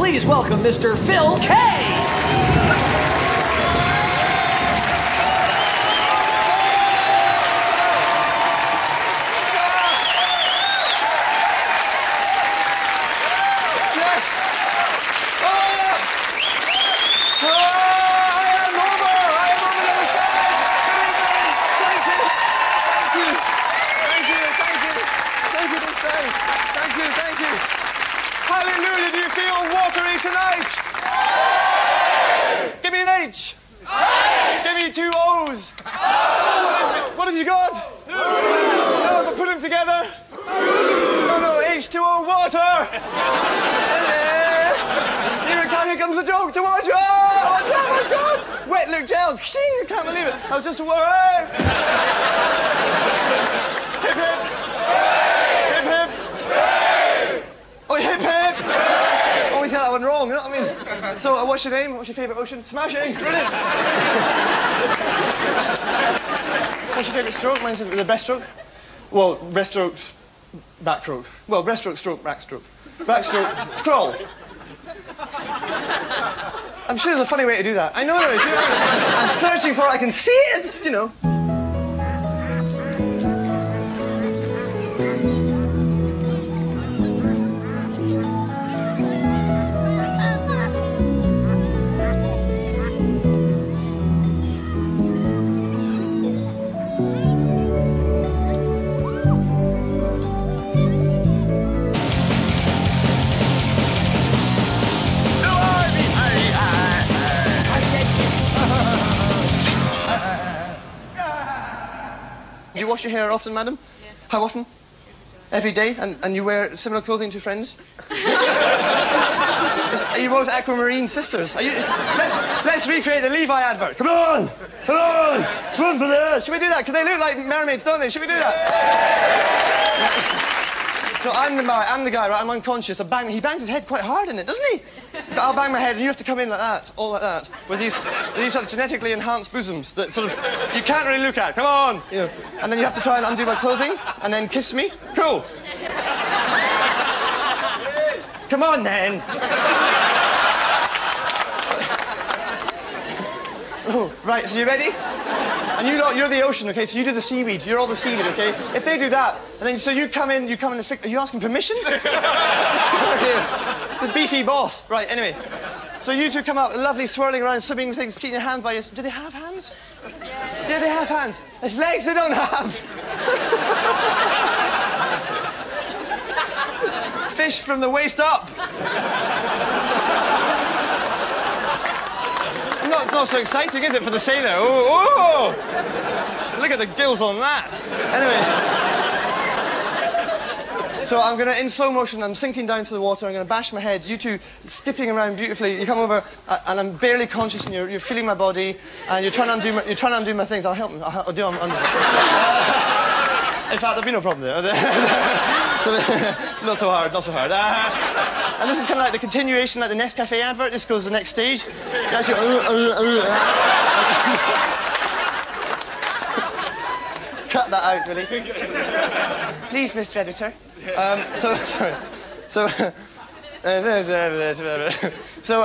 please welcome Mr. Phil Kay? Yes! Oh! Oh, I am over! I am over the other side! Thank you! Thank you! Thank you! Thank you this time! Thank you, thank you! Hallelujah! Do you feel watery tonight? Give me an H! Give me two O's! What have you got? No, but put them together! No, no, H2O water! Here, it comes- here comes the joke to watch. Oh, what's that? Oh, my God! Wet look gel. Shing, I can't believe it. I was just worried. hip hip. Hip hip. Oh, hip hip. Always get that one wrong, you know what I mean? So, uh, what's your name? What's your favourite ocean? Smashing. Brilliant. what's your favourite stroke? Mine's the best stroke. Well, breaststroke, backstroke. Well, breaststroke, stroke, backstroke. Backstroke, crawl. I'm sure there's a funny way to do that. I know there is. You know, I'm searching for it. I can see it. You know. Do you wash your hair often, madam? Yeah. How often? Every day? And, and you wear similar clothing to your friends? Is- are you both aquamarine sisters? Are you, is- let's, let's recreate the Levi advert. Come on! Come on! Swim for this! Should we do that? Because they look like mermaids, don't they? Should we do that? So I'm the guy, I'm the guy, right? I'm unconscious. I bang, he bangs his head quite hard in it, doesn't he? I'll bang my head, and you have to come in like that, all like that, with these, these sort of genetically enhanced bosoms that sort of you can't really look at. Come on, you know. And then you have to try and undo my clothing, and then kiss me. Cool. Come on, then. Oh, right. So you ready? And you lot, you're the ocean, okay? So you do the seaweed. You're all the seaweed, okay? If they do that, and then so you come in, you come in and fix. Are you asking permission? the beefy boss. Right. Anyway, so you two come out, lovely, swirling around, swimming things, keeping your hand by your. Do they have hands? Yeah. Yeah, they have hands. It's legs they don't have. Fish from the waist up. It's not so exciting, is it, for the sailor? Oh, oh! Look at the gills on that. Anyway. So I'm gonna, in slow motion, I'm sinking down to the water, I'm gonna bash my head, you two skipping around beautifully, you come over, uh, and I'm barely conscious, and you're, you're feeling my body, and you're trying to undo my, you're trying to undo my things. I'll help, I'll, I'll do, I'm, I'm, in fact, there'll be no problem there. not so hard, not so hard. Uh, and this is kind of like the continuation, like the Nescafe advert. This goes to the next stage. Uh, uh, uh. Cut that out, Willie. Please, Mr. Editor. Um, so, sorry. So, uh, so, uh, so,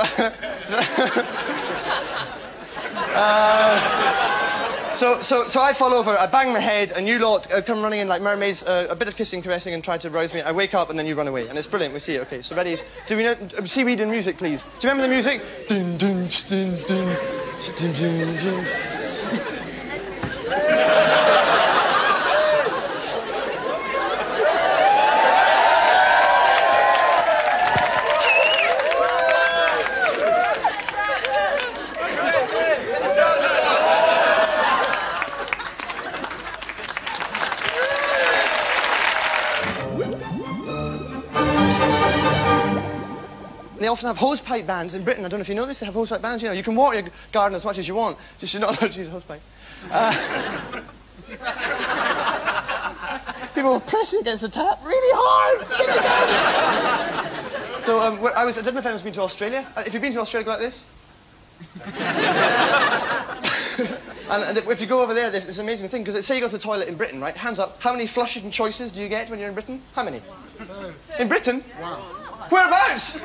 so, so so I fall over, I bang my head, and you lot uh, come running in like mermaids, uh, a bit of kissing, caressing, and try to rouse me. I wake up, and then you run away, and it's brilliant. We see it. Okay, so ready? Do we know uh, seaweed and music, please? Do you remember the music? Dun, dun, dun, dun, dun, dun, dun. Often have hosepipe bands in Britain. I don't know if you know this. They have hosepipe bands. You know, you can water your garden as much as you want. Just you're not allowed to use a hosepipe. Uh, people were pressing against the tap really hard. so um, I was. I don't know if anyone's been to Australia. Uh, If you've been to Australia, go like this. and, and if you go over there, there's this amazing thing because say you go to the toilet in Britain, right? Hands up. How many flushing choices do you get when you're in Britain? How many? Two. In Britain? Whereabouts?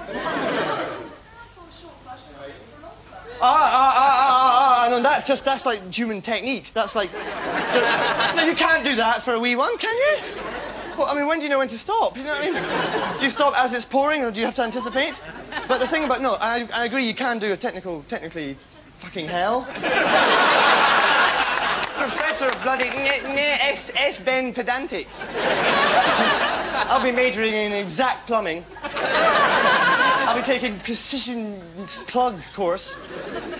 Ah, ah, ah, ah, ah, and that's just, that's like human technique. That's like, no, you can't do that for a wee one, can you? Well, I mean, when do you know when to stop? You know what I mean? Do you stop as it's pouring, or do you have to anticipate? But the thing about, no, I, I agree, you can do a technical, technically, fucking hell. Professor of bloody S, S Ben Pedantics. I'll be majoring in exact plumbing. I'll be taking precision plug course.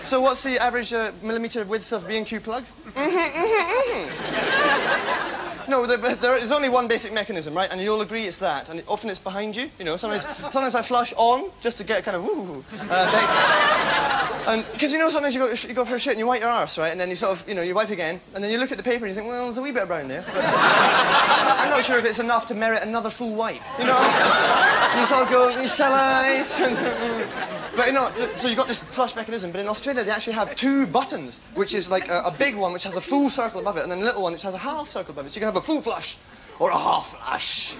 So what's the average uh, millimeter width of B&Q plug? Mm-hmm, mm-hmm, mm-hmm. No, there, there is only one basic mechanism, right? And you'll agree it's that. And often it's behind you. You know, sometimes, sometimes I flush on just to get kind of woo. Uh, and because you know, sometimes you go, you go for a shit and you wipe your arse, right? And then you sort of, you know, you wipe again, and then you look at the paper and you think, well, there's a wee bit of brown there. But I'm not sure if it's enough to merit another full wipe. You know? You sort of go, shall I? But you know, so you've got this flush mechanism, but in Australia they actually have two buttons, which is like a, a, big one which has a full circle above it, and then a little one which has a half circle above it. So you can have a full flush or a half flush.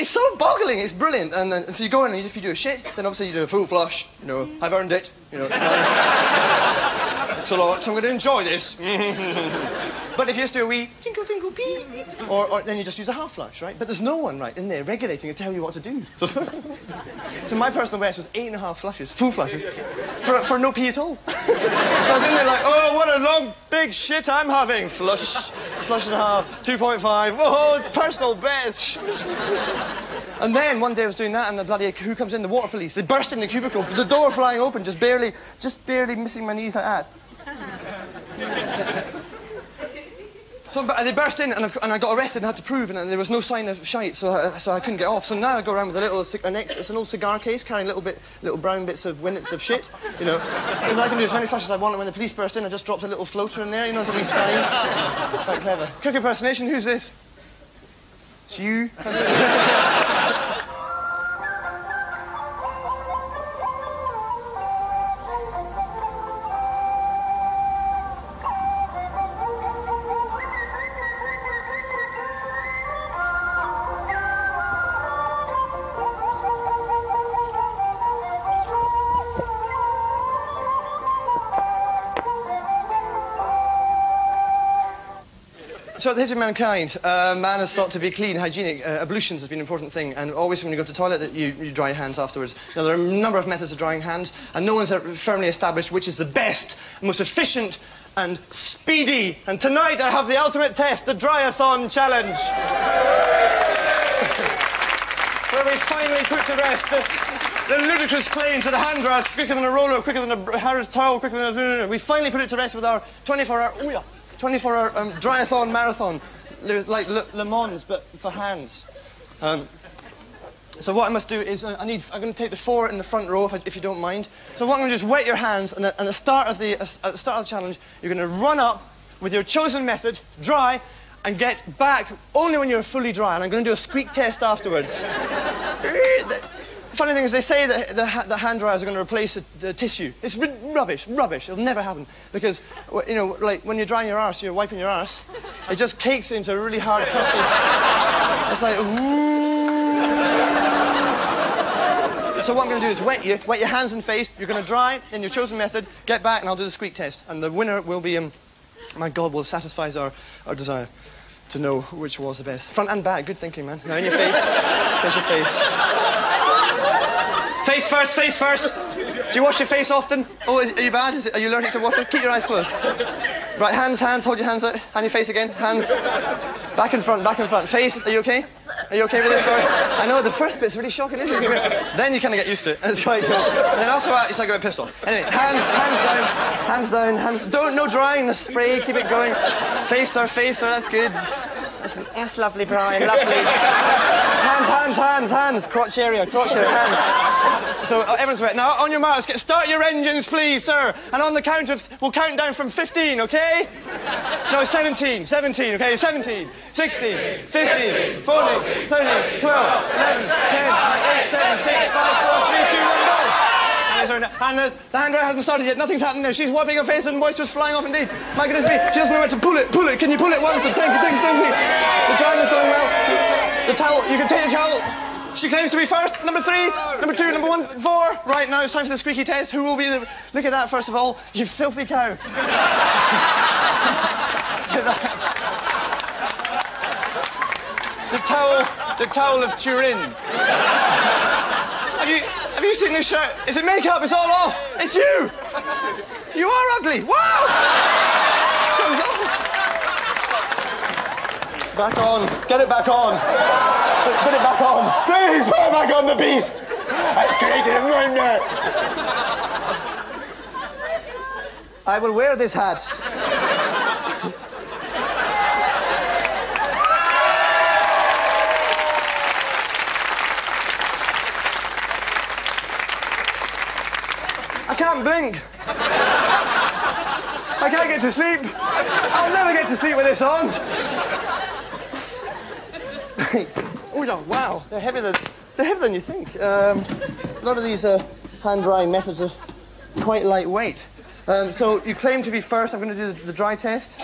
it's so boggling, it's brilliant. And, then, and so you go in and if you do a shit, then obviously you do a full flush. You know, I've earned it. You know, lot, so I'm going to enjoy this. but if you just do a wee tinkle tinkle pee, or, or, then you just use a half flush, right? But there's no one right in there regulating and telling you what to do. so my personal best was eight and a half flushes, full flushes, for, for no pee at all. so I was in there like, oh, what a long big shit I'm having. Flush, flush and a half, 2.5. Oh, personal best. And then one day I was doing that, and the bloody who comes in? The water police. They burst in the cubicle, the door flying open, just barely, just barely missing my knees like that. So they burst in, and, and, I got arrested and had to prove, and there was no sign of shite, so I, so I couldn't get off. So now I go around with a little, an ex, it's an old cigar case carrying little bit, little brown bits of winnets of shit, you know. And I can do as many flashes as I want, and when the police burst in, I just dropped a little floater in there, you know, as a wee sign. Quite clever. Quick impersonation, who's this? It's you. So, the history of mankind, uh, man has sought to be clean, hygienic. Uh, ablutions has been an important thing, and always when you go to the toilet, that you, you dry your hands afterwards. Now, there are a number of methods of drying hands, and no one's firmly established which is the best, most efficient, and speedy. And tonight I have the ultimate test, the Dryathon Challenge. Where we finally put to rest the, the ludicrous claims that a hand dryer is quicker than a roller, quicker than a Harris towel, quicker than a... We finally put it to rest with our 24-hour... 24-hour um, dryathon marathon, like Le, Le, Mans, but for hands. Um, so what I must do is uh, I need, I'm going to take the four in the front row, if, I, if you don't mind. So what I'm going to do is wet your hands, and at, the start of the, at the start of the challenge, you're going to run up with your chosen method, dry, and get back only when you're fully dry. And I'm going to do a squeak test afterwards. funny thing is, they say that the, the hand dryers are going to replace the, the tissue. It's rubbish, rubbish. It'll never happen. Because, you know, like when you're drying your arse, you're wiping your arse, it just cakes into a really hard, crusty. it's like, ooh. So what I'm going to do is wet you, wet your hands and face. You're going to dry in your chosen method, get back, and I'll do the squeak test. And the winner will be, um, my God, will satisfies our, our desire to know which was the best. Front and back, good thinking, man. Now in your face, face your face. Face first, face first. Do you wash your face often? Oh, is, are you bad? It, are you allergic to water? Keep your eyes closed. Right, hands, hands, hold your hands out. Hand your face again. Hands. Back and front, back and front. Face, are you okay? Are you okay with this? Sorry. I know, the first bit's really shocking, isn't it? Then you kind of get used to it. It's quite cool. And then after that, you start going pistol. Anyway, hands, hands down, hands down, hands... Don't, no drying, the spray, keep it going. Face, sir, face, sir, that's good. That's, that's lovely, Brian, lovely. Hands, hands, hands, hands. Crotch area, crotch area, hands. So uh, everyone's wet. Now, on your marks, get, start your engines, please, sir. And on the count of, we'll count down from 15, OK? No, 17, 17, OK? 17, 16, 15, 14, 13, 12, 11, 10, 8, 7, 6, 5, 4, 3, 2, 1, go. And the, the hand dryer hasn't started yet. Nothing's happened there. She's wiping her face and moisture's flying off indeed. My goodness me. She doesn't know where to pull it. Pull it. Can you pull it once? And thank you, thank you, thank you. The drying is going well. The towel. You can take the towel. She claims to be first. Number three, number two, number one, four. Right now it's time for the squeaky test. Who will be the. Look at that, first of all. You filthy cow. The towel, the towel of Turin. Have you, have you seen this shirt? Is it makeup? It's all off. It's you. You are ugly. Wow. Comes off. Back on. Get it back on. Put, it back on. Please put it back on the beast. I've created a nightmare. I will wear this hat. I can't blink. I can't get to sleep. I'll never get to sleep with this on. Right. Oh, wow. They're heavier than, they're heavier than you think. Um, a lot of these uh, hand drying methods are quite lightweight. Um, so you claim to be first. I'm going to do the, the dry test.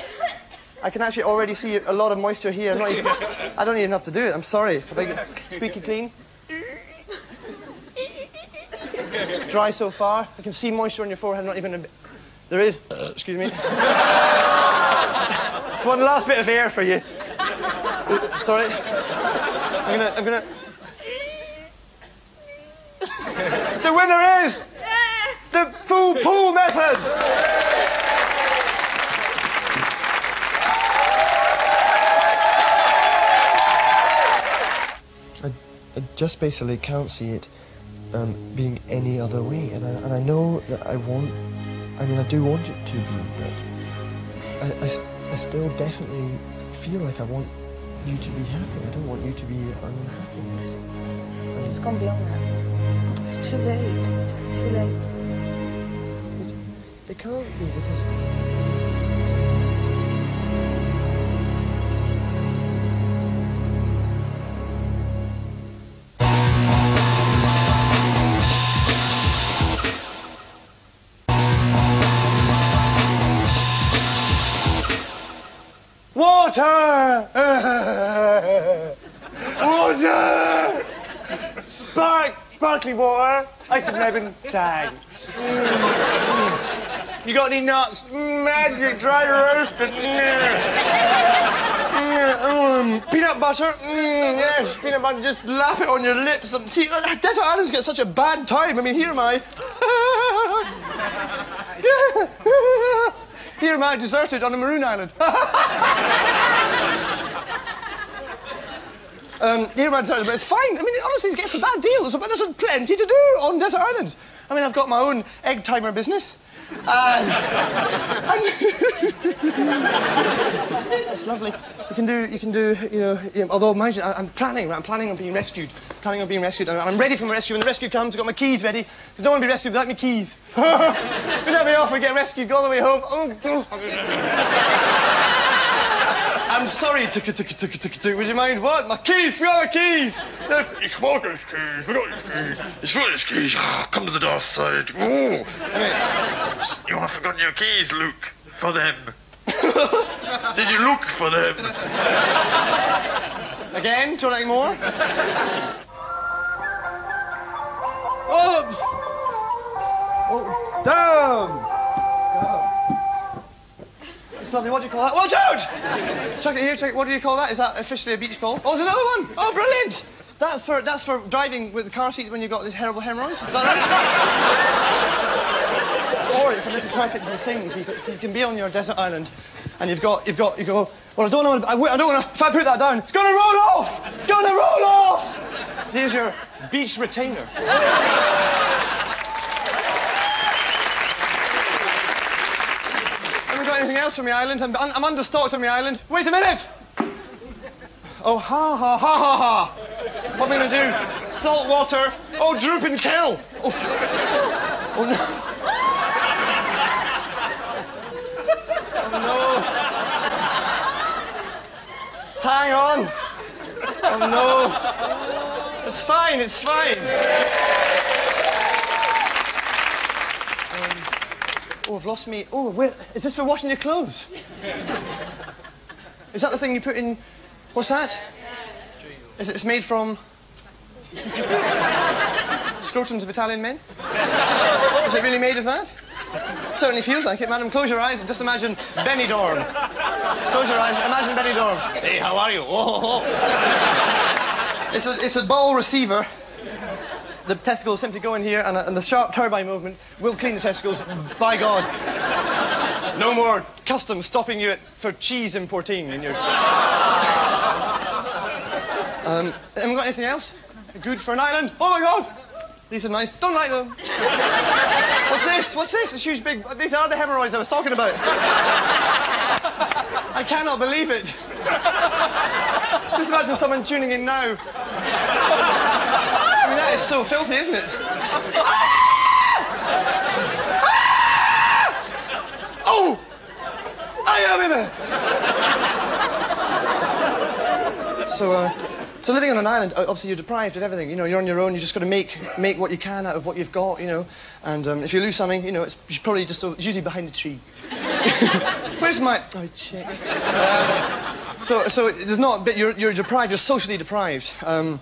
I can actually already see a lot of moisture here. I'm not even, I don't even have to do it. I'm sorry. Squeaky clean. Dry so far. I can see moisture on your forehead. Not even a bit. There is. Uh, excuse me. One last bit of air for you. Sorry. I'm gonna. I'm gonna. The winner is the full pool method. I, I just basically can't see it um, being any other way, and I, and I know that I want. I mean, I do want it to be, but I, I, I still definitely feel like I want you to be happy. I don't want you to be unhappy. It's gone beyond that. It's too late. It's just too late. It, it can't be because. Water! Water! Spark, sparkling water. I said lemon. Thanks. You got any nuts? Magic dry roasted. Mm, peanut butter. Mm, yes, peanut butter. Just lap it on your lips. And see, uh, desert islands get such a bad time. I mean, here am I. here am I, deserted on a maroon island. Um, am I deserted, but it's fine. I mean, honestly, it gets a bad deal. There's, there's plenty to do on desert islands. I mean, I've got my own egg timer business. And, and it's lovely. You can do, you can do, you know, you know although mind you, I- I'm planning, I'm planning on being rescued. Planning on being rescued. And I'm ready for my rescue. When the rescue comes, I've got my keys ready. Because I don't want to be rescued without my keys. let me off and get rescued, go all the way home. Oh, I'm sorry, tick tick tick tick tick. Would you mind what? My keys, forgot my keys. Yes, Ich forgot his keys, forgot his keys. He's forgot his keys. Ah, come to the dark side. Ooh. You have forgotten your keys, Luke. For them. Did you look for them? Again, do you want any more? Oops! Oh, down! It's lovely. What do you call that? Watch out! Check it here. Check it. What do you call that? Is that officially a beach ball? Oh, there's another one. Oh, brilliant! That's for that's for driving with the car seats when you've got these terrible hemorrhoids. Is that right? or it's a little perfect little thing, so you, can, so you can be on your desert island, and you've got you've got you go. Well, I don't know. I, I don't want to. If I put that down, it's going to roll off. It's going to roll off. Here's your beach retainer. Have we got anything else from the island? I'm, I'm understocked on the island. Wait a minute! Oh, ha, ha, ha, ha, ha. What am I going to do? Salt water. Oh, droop and kill. Oh. Oh, no. Hang on. Oh, no. It's fine, it's fine. Oh, I've lost me. Oh, where, is this for washing your clothes? Is that the thing you put in? What's that? Is it, it's made from? Scrotums of Italian men? Is it really made of that? Certainly feels like it, madam. Close your eyes and just imagine Benidorm. Close your eyes. Imagine Benidorm. Hey, how are you? Oh, oh, oh. It's a, it's a ball receiver. The testicles simply go in here, and, and the sharp turbine movement will clean the testicles. By God. No more customs stopping you at, for cheese importing in your. um, haven't we got anything else? Good for an island? Oh my God! These are nice. Don't like them. What's this? What's this? It's huge big. These are the hemorrhoids I was talking about. I cannot believe it. Just imagine someone tuning in now. Is so filthy, isn't it? Ah! Ah! Oh! I am in. So, uh, so living on an island, obviously you're deprived of everything. You know, you're on your own. You just got to make make what you can out of what you've got. You know, and um, if you lose something, you know, it's probably just usually behind the tree. Where's my? Oh, shit. Um, so, so there's not. But you're you're deprived. You're socially deprived. Um,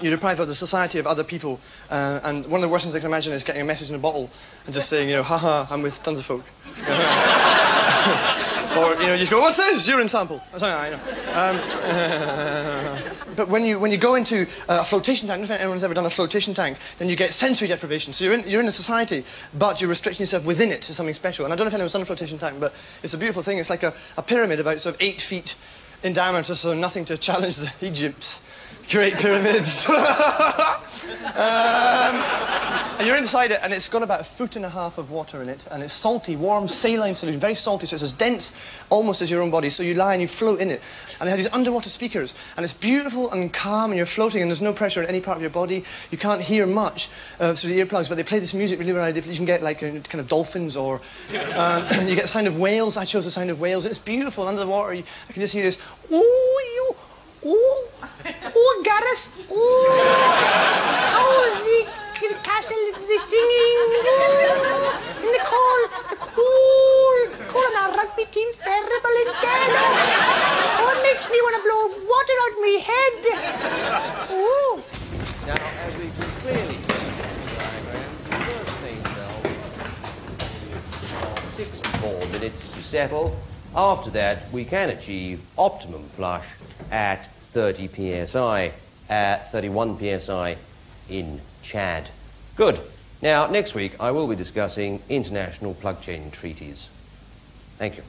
you're deprived of the society of other people. Uh, and one of the worst things I can imagine is getting a message in a bottle and just saying, you know, haha, I'm with tons of folk. or, you know, you just go, what's this? Urine sample. Like know. Um, but when you, when you go into a flotation tank, I don't know if anyone's ever done a flotation tank, then you get sensory deprivation. So you're in, you're in a society, but you're restricting yourself within it to something special. And I don't know if anyone's done a flotation tank, but it's a beautiful thing. It's like a, a pyramid about sort of eight feet in diameter, so nothing to challenge the Egypts. Great pyramids. um, and you're inside it, and it's got about a foot and a half of water in it, and it's salty, warm, saline solution, very salty, so it's as dense almost as your own body. So you lie and you float in it. And they have these underwater speakers, and it's beautiful and calm, and you're floating, and there's no pressure in any part of your body. You can't hear much uh, through the earplugs, but they play this music really well. You can get like kind of dolphins, or um, you get the sound of whales. I chose the sound of whales. It's beautiful under the water. You, I can just hear this. Ooh, you, ooh. Oh, Gareth. Oh, how's the, the castle, the singing, oh, and the call, the cool, cool, and our rugby team's terrible in Gala. Oh, makes me want to blow water out my head. Oh. Now, as we can clearly see from the diagram, the first main valve takes six to four minutes to settle. After that, we can achieve optimum flush at 30 psi, at 31 psi in Chad. Good. Now, next week I will be discussing international plug chain treaties. Thank you.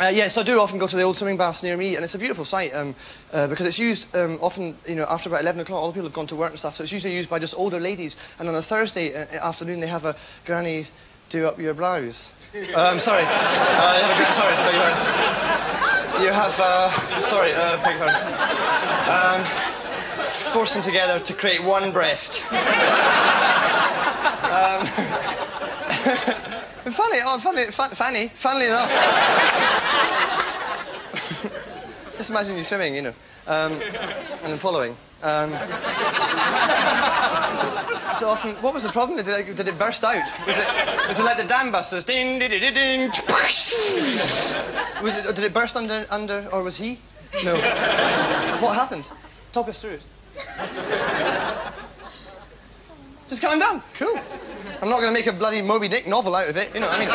Uh, yes, I do often go to the old swimming baths near me, and it's a beautiful sight um, uh, because it's used um, often, you know, after about 11 o'clock, all the people have gone to work and stuff, so it's usually used by just older ladies. And on a Thursday uh, afternoon, they have a granny's do up your blouse. Uh, I'm sorry. Uh, you have a, sorry, beg your pardon. You have, uh, sorry, uh, beg your pardon. Um, force them together to create one breast. um, funny, oh, funny, fun, funny, funnily enough. Just imagine you swimming, you know, um, and then following. Um, so often, what was the problem? Did it, did it burst out? Was it, was it like the dam busters? Ding, ding, ding, ding. Was it, did it burst under, under, or was he? No. What happened? Talk us through it. Just calm down. Cool. I'm not going to make a bloody Moby Dick novel out of it. You know, I mean,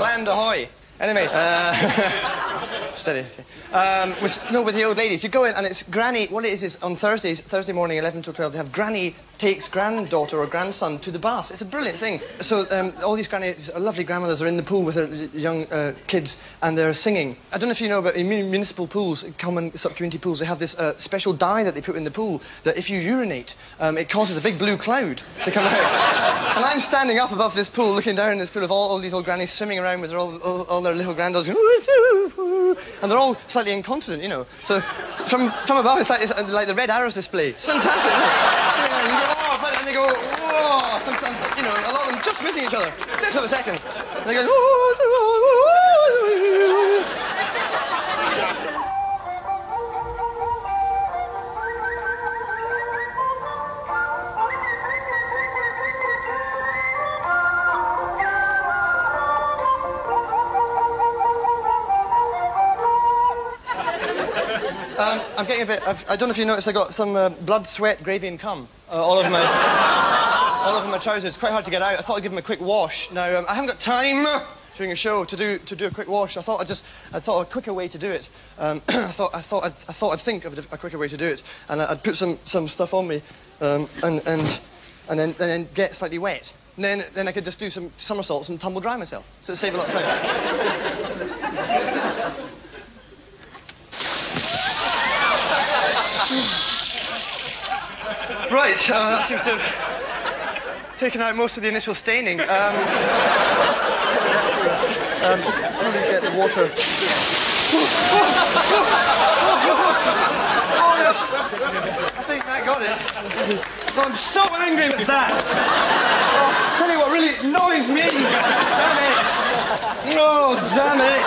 land ahoy. Anyway, uh, steady. Um, with, no, with the old ladies, you go in and it's Granny. What it is is on Thursdays, Thursday morning, 11 till 12, they have Granny takes granddaughter or grandson to the baths. It's a brilliant thing. So um, all these grannies, lovely grandmothers, are in the pool with their young uh, kids and they're singing. I don't know if you know, but in municipal pools, common sub-community pools, they have this uh, special dye that they put in the pool that if you urinate, um, it causes a big blue cloud to come out. and I'm standing up above this pool, looking down in this pool of all, all these old grannies swimming around with their, all, all, all their little granddaughters, and they're all slightly incontinent, you know. So from, from above, it's like, it's like the Red Arrows display. It's fantastic. you go, oh, and they go, whoa, you know, a lot of them just missing each other. Just for a second. And they go, Um, I'm getting a bit. I've, I don't know if you noticed. I got some uh, blood, sweat, gravy, and cum uh, all over my all over my trousers. It's quite hard to get out. I thought I'd give them a quick wash. Now um, I haven't got time during a show to do to do a quick wash. I thought I just I thought a quicker way to do it. Um, I thought I thought I'd, I thought I'd think of a, quicker way to do it, and I- I'd put some some stuff on me, um, and and and then and then get slightly wet. And then then I could just do some somersaults and tumble dry myself. So it'd save a lot of time. Right, uh, that seems to have taken out most of the initial staining. Um, um, let me get the water. oh. I think that got it. I'm so angry with that. Oh, tell you what really annoys me. Damn it. Oh, damn it.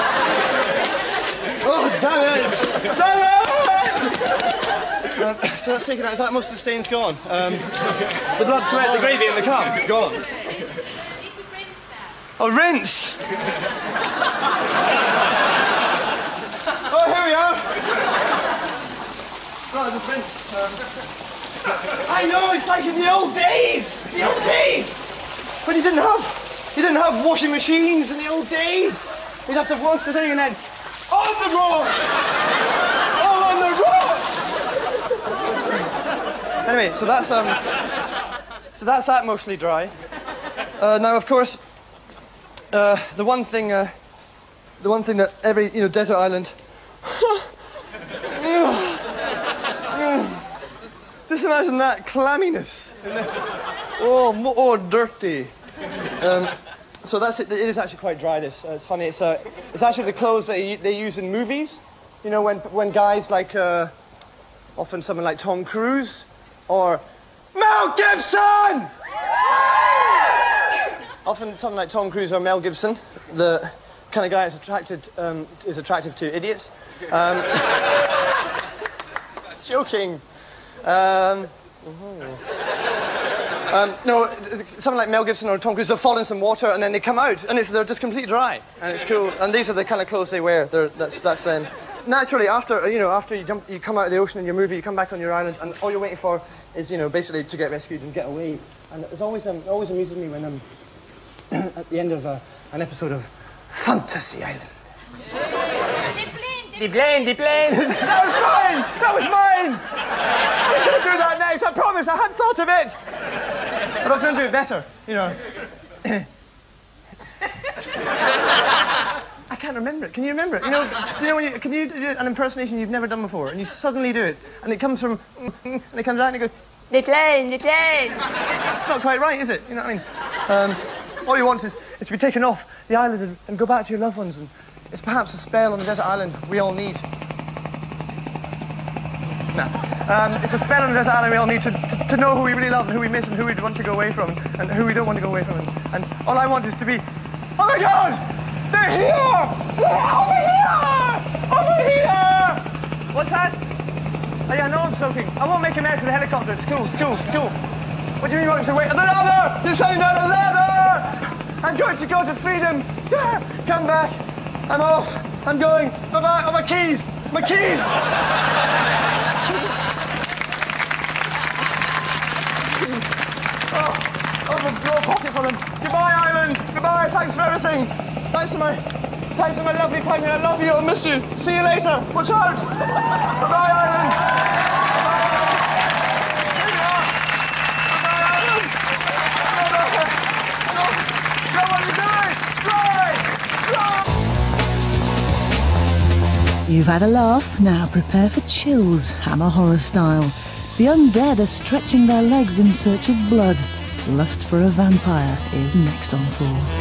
Oh, damn it. Damn it. Um, so that's taken out. Is that most of the stains gone? Um, the blood, sweat, the gravy, and the cum gone. Oh, rinse. oh, here we are. Right, just rinse. Um, I know it's like in the old days. The old days. But you didn't have, you didn't have washing machines in the old days. You'd have to wash the thing and then on the rocks. Oh, on the rocks. Anyway, so that's um, so that's that mostly dry. Uh, now, of course, uh, the one thing, uh, the one thing that every you know desert island. Just imagine that clamminess. Oh, oh, dirty. Um, so that's it. It is actually quite dry. This. Uh, it's funny. It's uh, it's actually the clothes that they, they use in movies. You know, when when guys like uh, often someone like Tom Cruise or Mel Gibson. often someone like Tom Cruise or Mel Gibson, the kind of guy that's attracted um, is attractive to idiots. Um, joking. Um, um, no, someone like Mel Gibson or Tom Cruise, they'll fall in some water and then they come out and it's, they're just completely dry and it's cool. And these are the kind of clothes they wear. They're, that's, that's them. Naturally, after you know, after you jump, you come out of the ocean in your movie, you come back on your island, and all you're waiting for is you know basically to get rescued and get away. And it's always um, it always amuses me when I'm at the end of uh, an episode of Fantasy Island. The plane, the plane. that was mine. That was mine. I was going to do that next. I promise. I hadn't thought of it. But I was going to do it better. You know. I can't remember it. Can you remember it? You know, do you know when you can you do an impersonation you've never done before, and you suddenly do it, and it comes from, and it comes out and it goes, the plane, the plane. It's not quite right, is it? You know what I mean? Um, all you want is, is to be taken off the island and, and go back to your loved ones, and it's perhaps a spell on the desert island we all need. No. Um, it's a spell on the desert island we all need to, to, to know who we really love and who we miss and who we want to go away from and who we don't want to go away from. And, and all I want is to be, oh my God, they're here! They're over here! Over here! What's that? Oh yeah, no, I'm soaking. I won't make a mess of the helicopter. It's cool, it's cool, it's cool. What do you mean you want to wait? The ladder! You're saying down the ladder! I'm going to go to freedom. Yeah, come back. I'm off. I'm going. Bye-bye. Oh, my keys. My keys. Oh, i the draw pocket for them. Goodbye, Island. Goodbye. Thanks for everything. Thanks for my, thanks for my lovely time here. I love you. I'll miss you. See you later. Watch out. Drive. Drive. You've had a laugh, now prepare for chills, Hammer Horror style. The undead are stretching their legs in search of blood. Lust for a Vampire is next on 4.